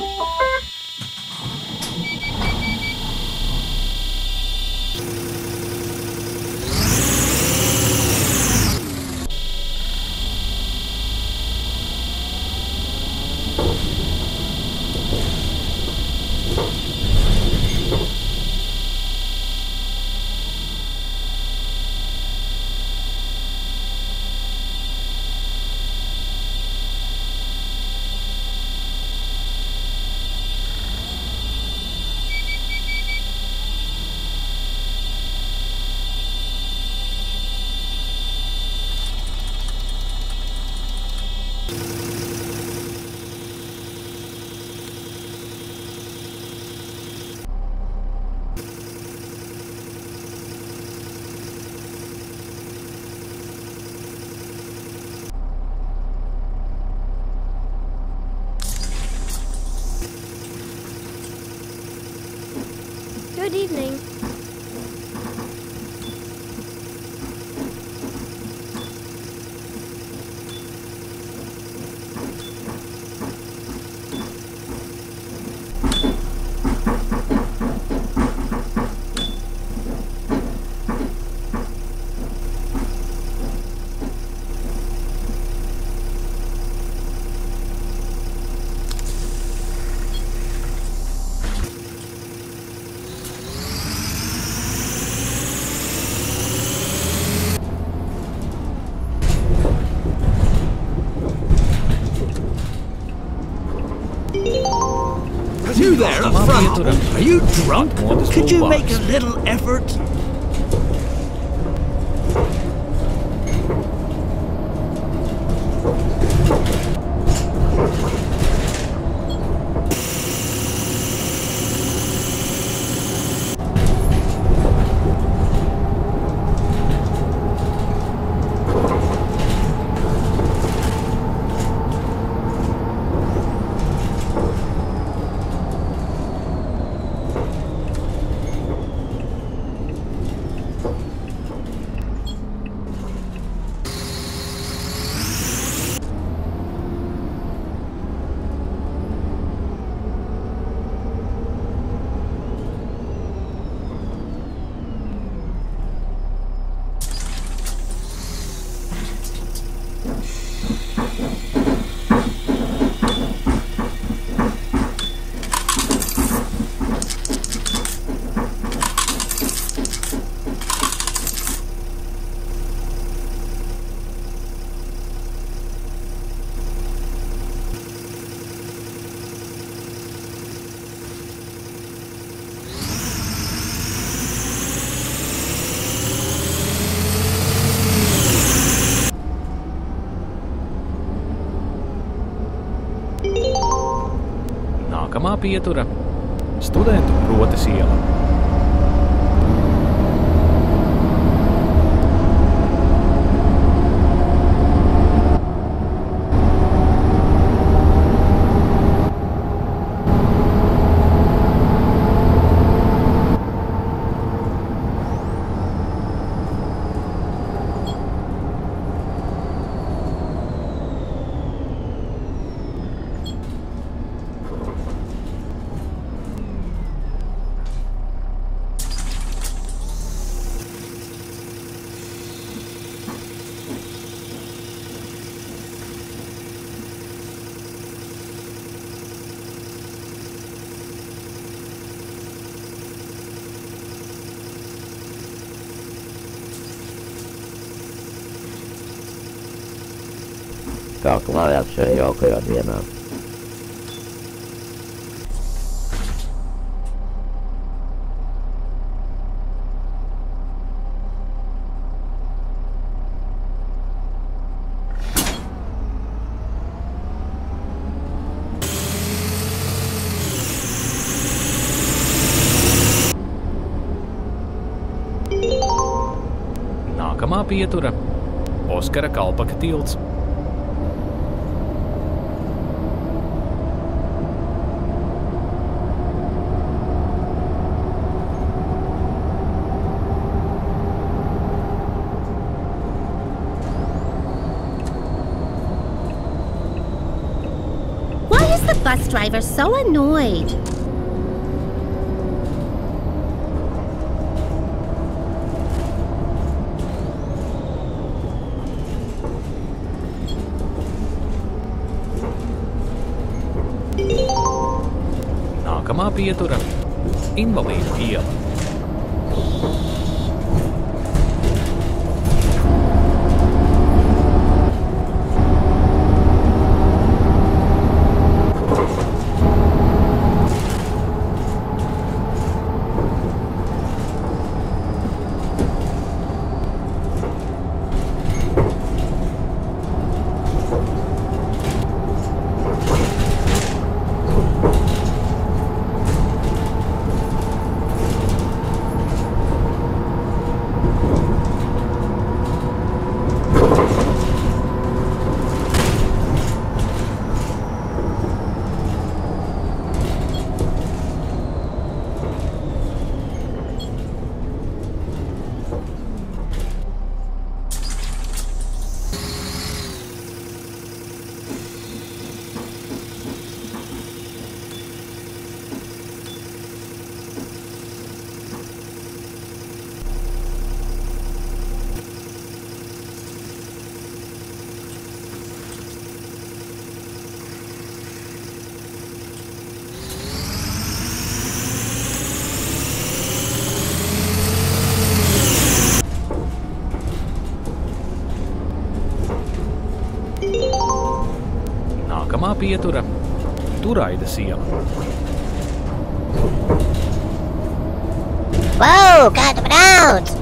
Bye. Are you drunk? Could you make a little effort? Pietura - studentu rotas iela. Kā jaukajā dienā? Nākamā pietura - Oskara Kalpaka tilts. Driver so annoyed? Nākamā pietura - invalīdu iela. Nākamā pietura - Turaidas iela. Whoa, kāda brauc!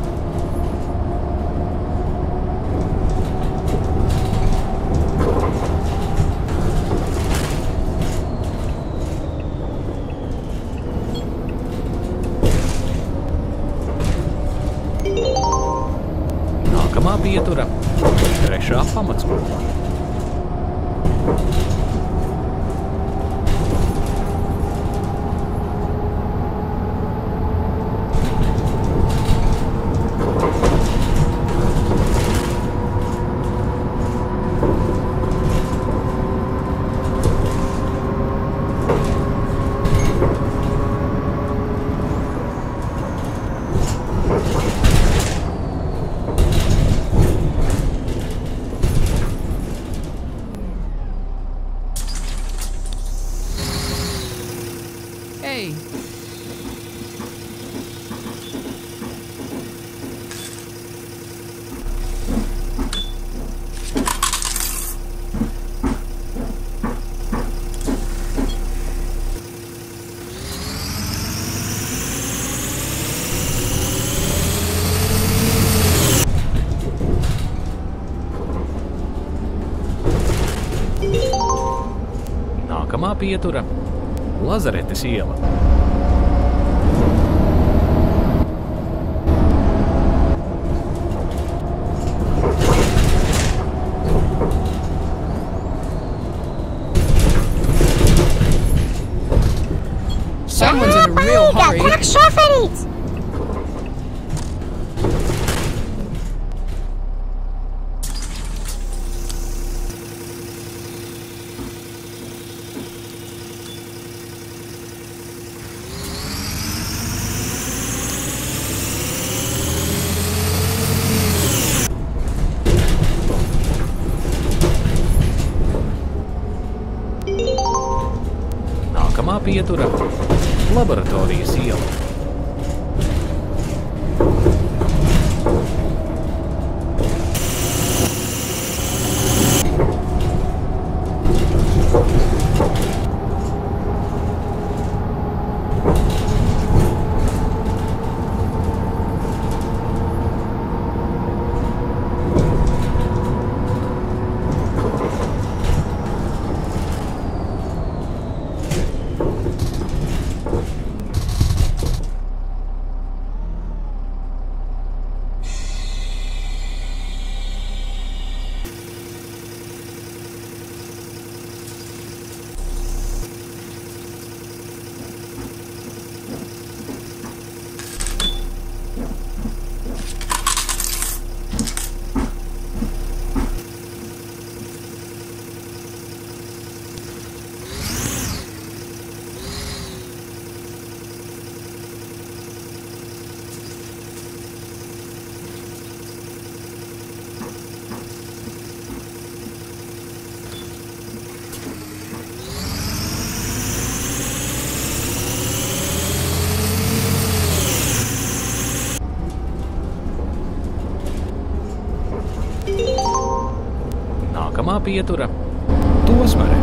Pietura - Lazaretes iela. Pietura - Laboratorijas iela. Pietura - to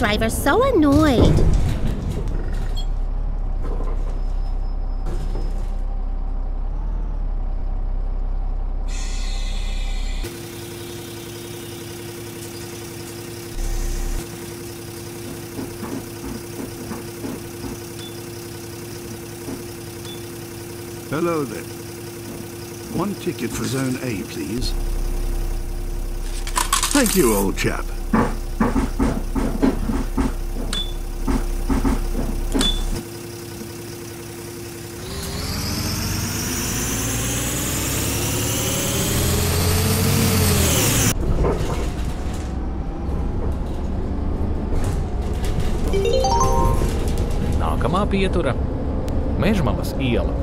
driver so annoyed? Hello there. One ticket for Zone A, please. Thank you, old chap. Pietura - Mežmalas iela.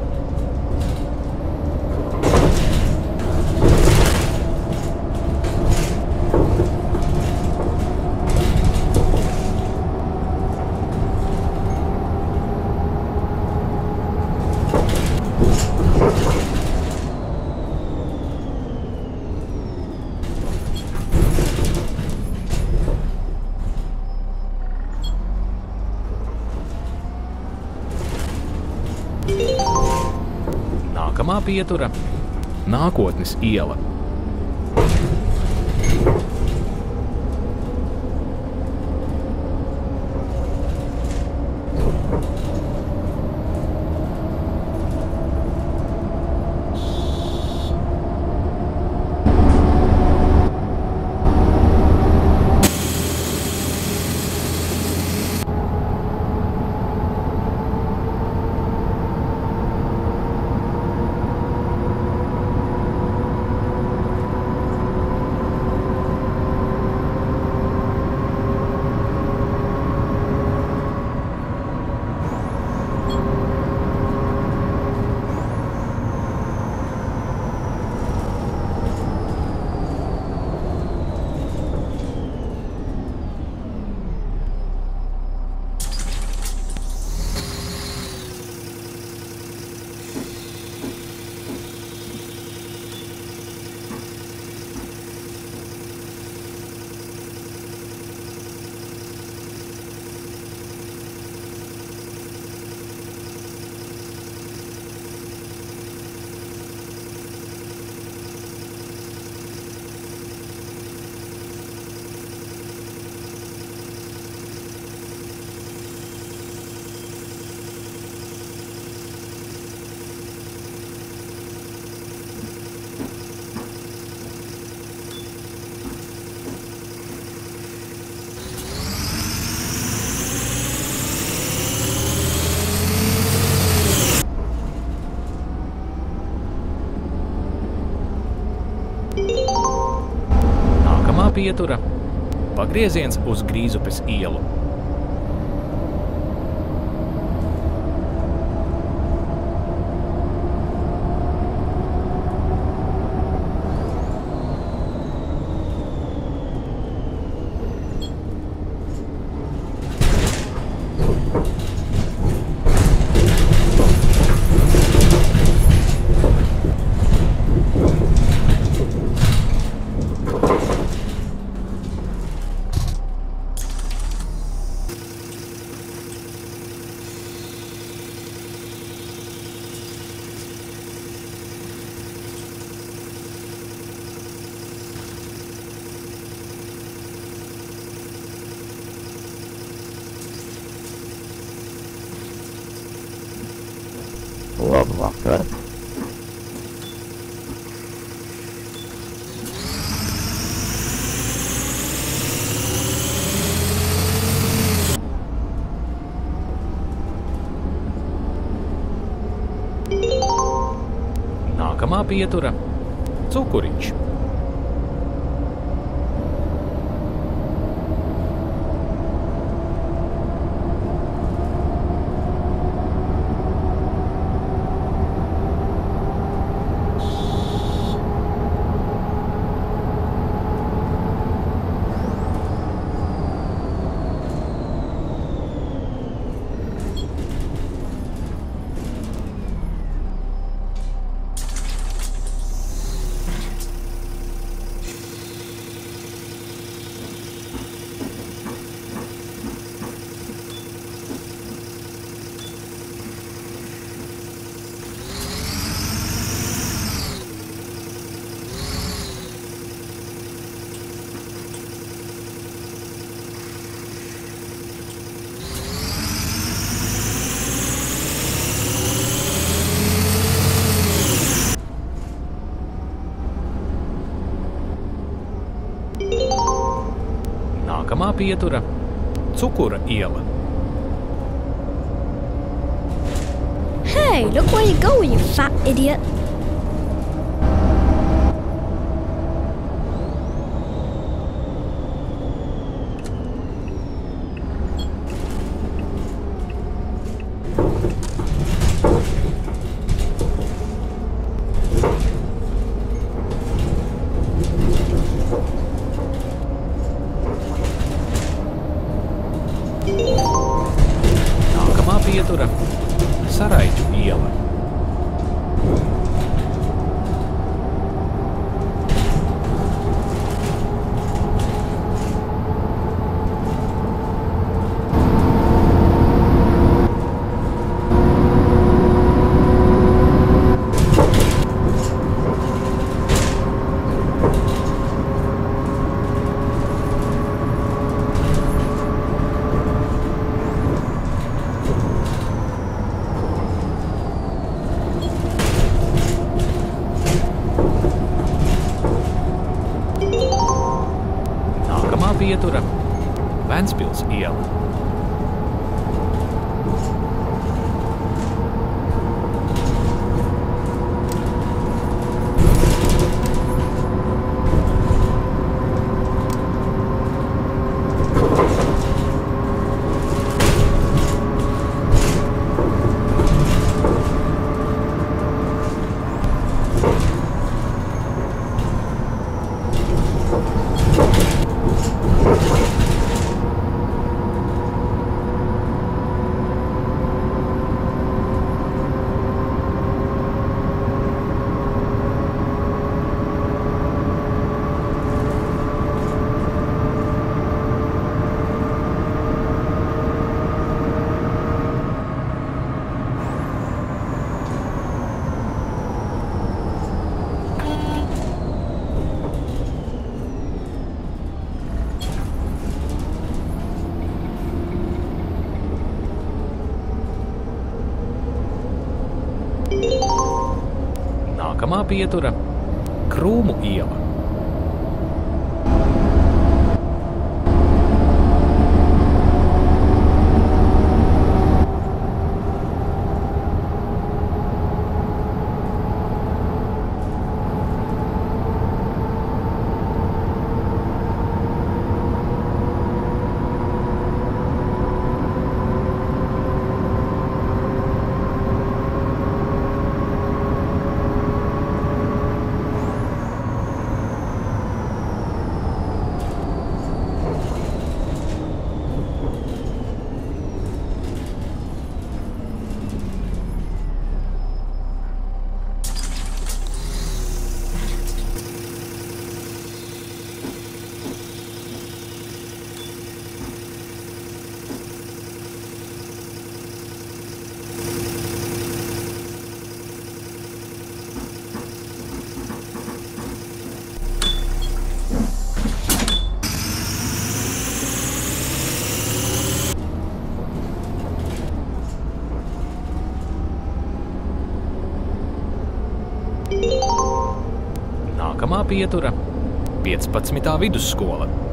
Nākamā pietura - Nākotnes iela. Nākamā pietura - pagrieziens uz Grīzupes ielu. Pietura - cukuriņš. Pietura - Cukura iela. Hey, look where you're going, you fat idiot. Ventspils iela. Nākamā pietura - Krūmu iela. Nākamā pietura - 15. vidusskola.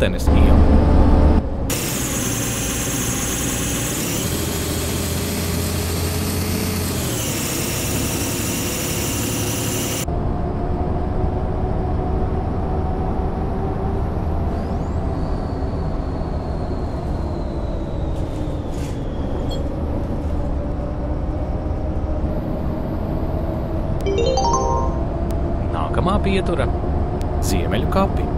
Piltenes iela. Nākamā pietura - Ziemeļu kapi.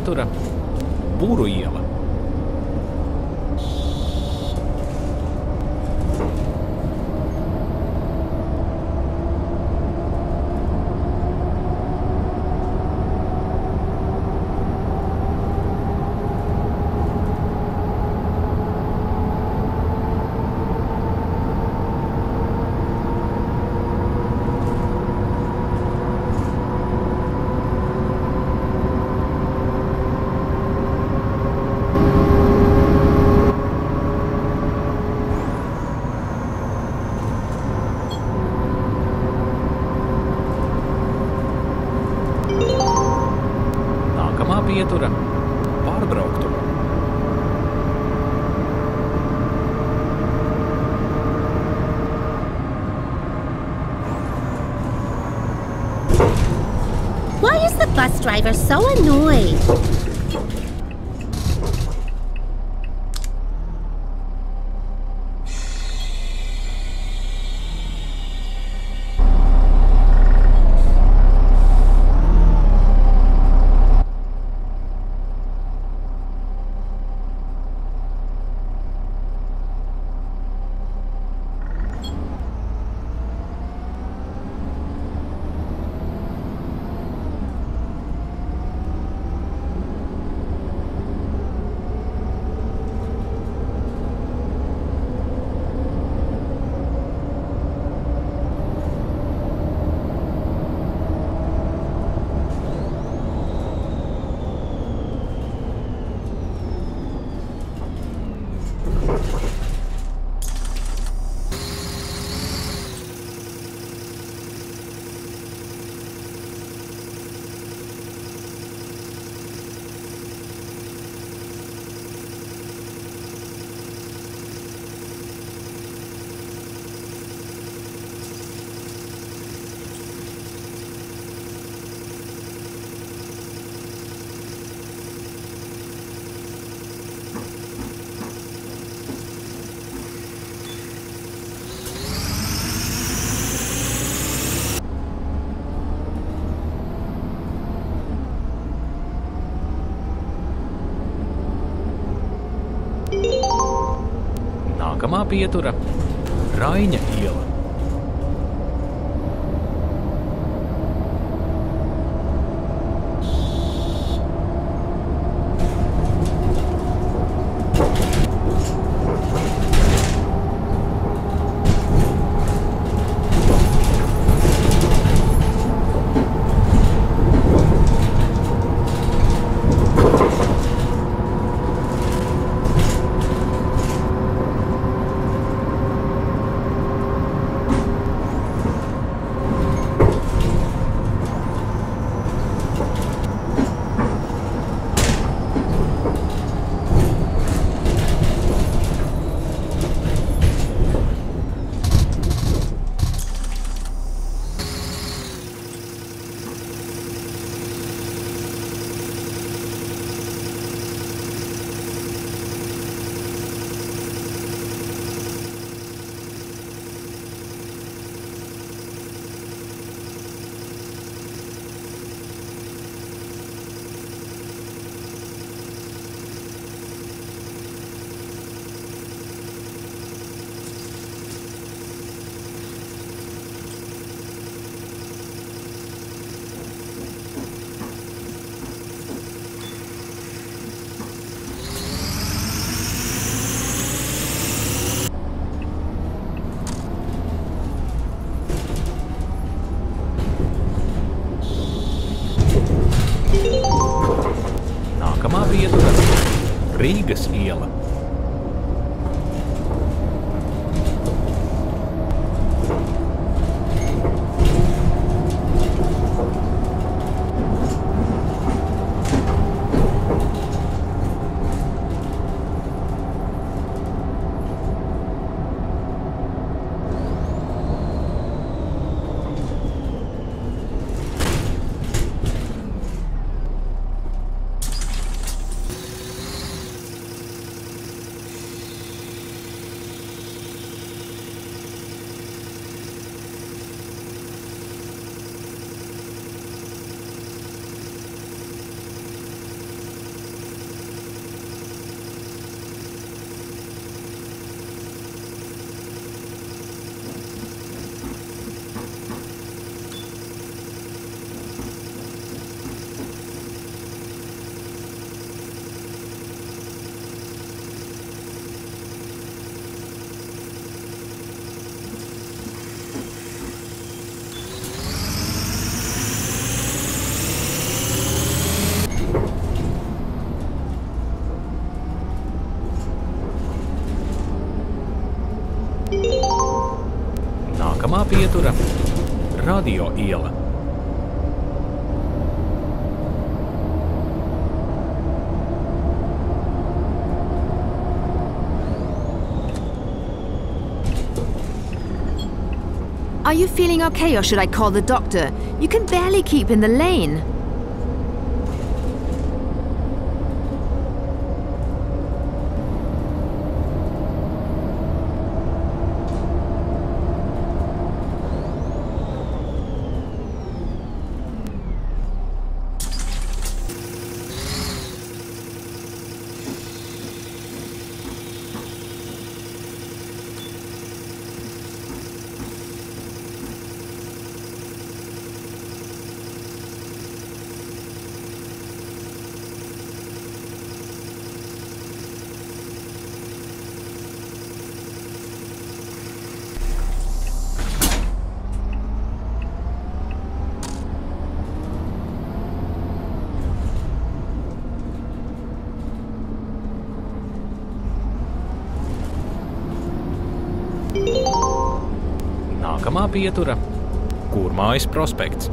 Nākamā pietura - Būru iela. Nākamā the bus driver so annoyed? Nākamā pietura - Raņa iela. Pietura - Radio iela. Are you feeling okay or should I call the doctor? You can barely keep in the lane. Nākamā pietura - Kurmājas prospekts.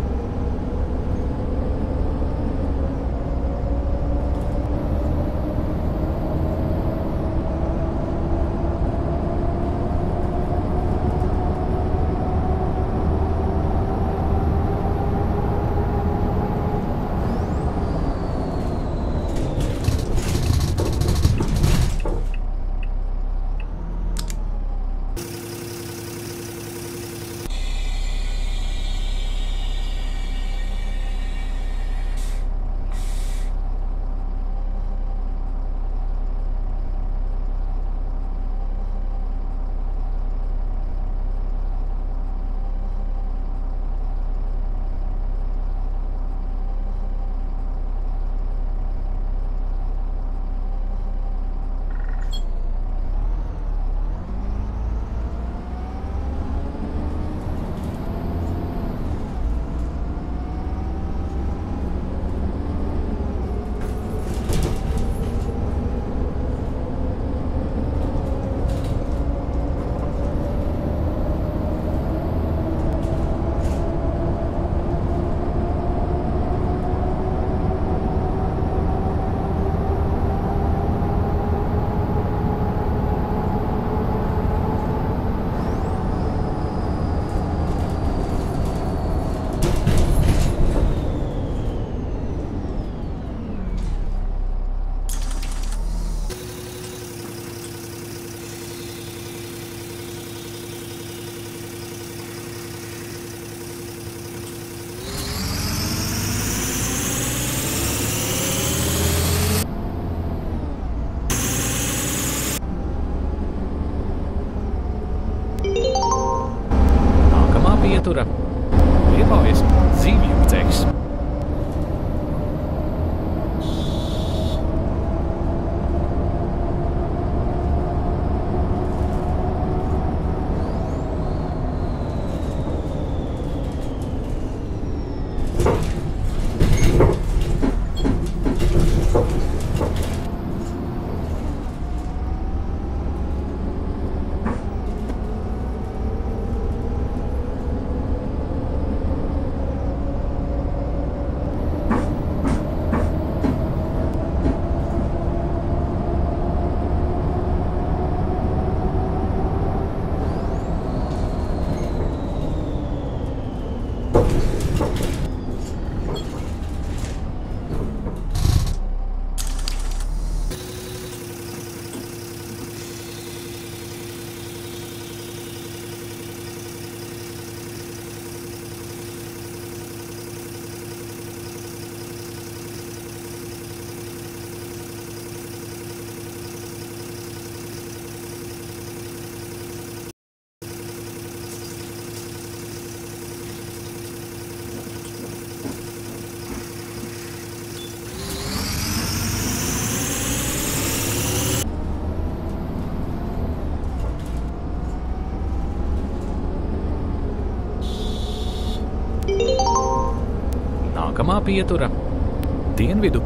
Nākamā pietura - dienvidu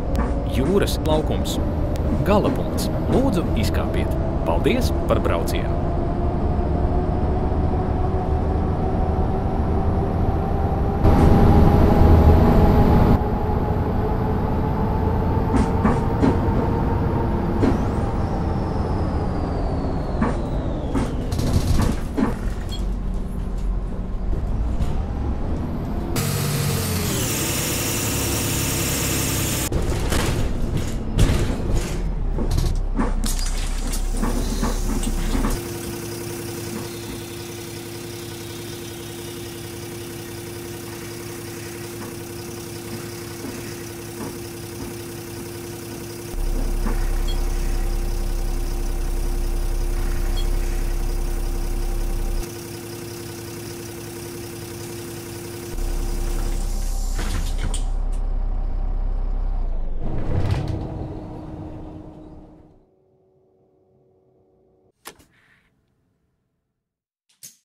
jūras laukums. Gala punkts. Lūdzu, izkāpiet. Paldies par braucienu!